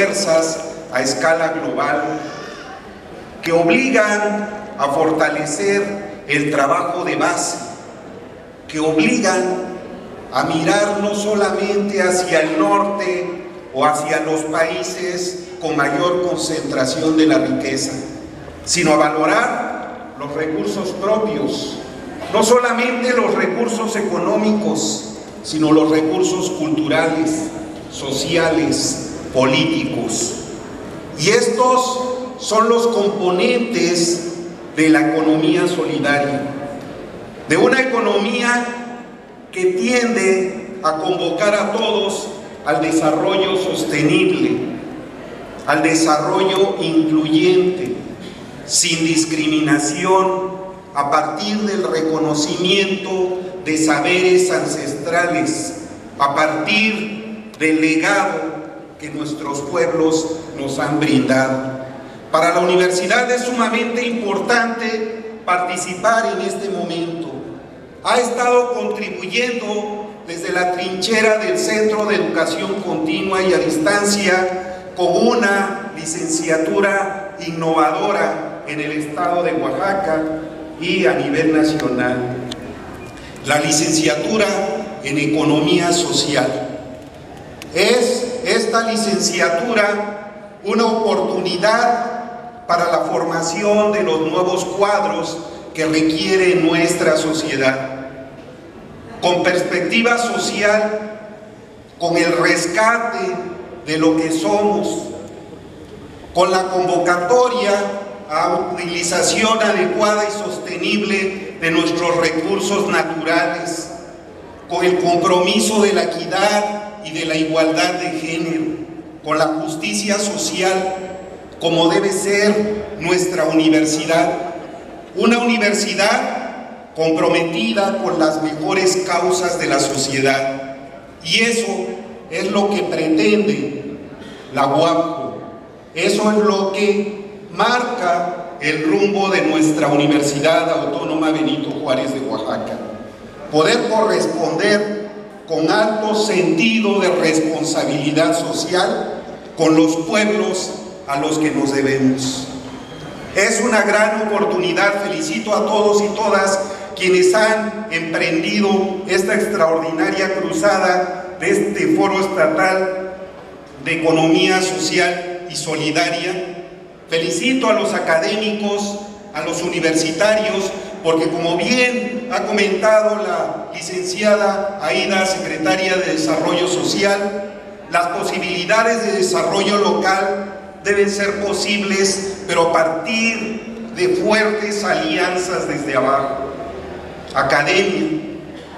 fuerzas a escala global que obligan a fortalecer el trabajo de base, que obligan a mirar no solamente hacia el norte o hacia los países con mayor concentración de la riqueza, sino a valorar los recursos propios, no solamente los recursos económicos, sino los recursos culturales, sociales, políticos. Y estos son los componentes de la economía solidaria, de una economía que tiende a convocar a todos al desarrollo sostenible, al desarrollo incluyente, sin discriminación, a partir del reconocimiento de saberes ancestrales, a partir del legado que nuestros pueblos nos han brindado. Para la universidad es sumamente importante participar en este momento. Ha estado contribuyendo desde la trinchera del Centro de Educación Continua y a Distancia con una licenciatura innovadora en el estado de Oaxaca y a nivel nacional. La licenciatura en Economía Social. Es esta licenciatura una oportunidad para la formación de los nuevos cuadros que requiere nuestra sociedad. Con perspectiva social, con el rescate de lo que somos, con la convocatoria a utilización adecuada y sostenible de nuestros recursos naturales, con el compromiso de la equidad y de la igualdad de género, con la justicia social, como debe ser nuestra universidad. Una universidad comprometida con las mejores causas de la sociedad. Y eso es lo que pretende la UAPCO. Eso es lo que marca el rumbo de nuestra Universidad Autónoma Benito Juárez de Oaxaca. Poder corresponder con alto sentido de responsabilidad social con los pueblos a los que nos debemos. Es una gran oportunidad, felicito a todos y todas quienes han emprendido esta extraordinaria cruzada de este foro estatal de economía social y solidaria. Felicito a los académicos, a los universitarios, porque como bien ha comentado la licenciada Aida, secretaria de Desarrollo Social, las posibilidades de desarrollo local deben ser posibles, pero a partir de fuertes alianzas desde abajo academia,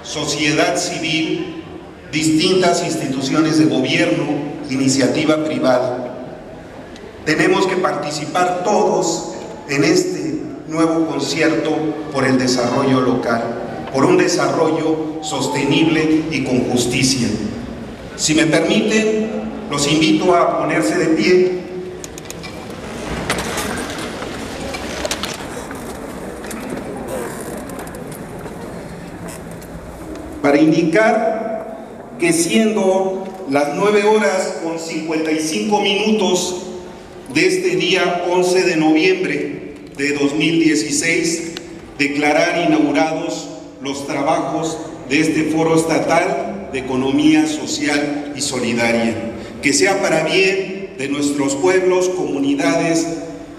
sociedad civil, distintas instituciones de gobierno, iniciativa privada. Tenemos que participar todos en este nuevo concierto por el desarrollo local, por un desarrollo sostenible y con justicia. Si me permiten, los invito a ponerse de pie para indicar que siendo las 9 horas con 55 minutos de este día 11 de noviembre de 2016, declarar inaugurados los trabajos de este foro estatal de economía social y solidaria, que sea para bien de nuestros pueblos, comunidades,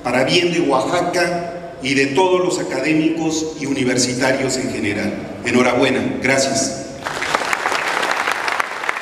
para bien de Oaxaca y de todos los académicos y universitarios en general. Enhorabuena, gracias.